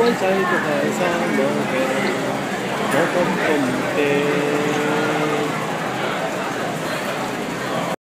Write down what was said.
关在大海上落下，我感动。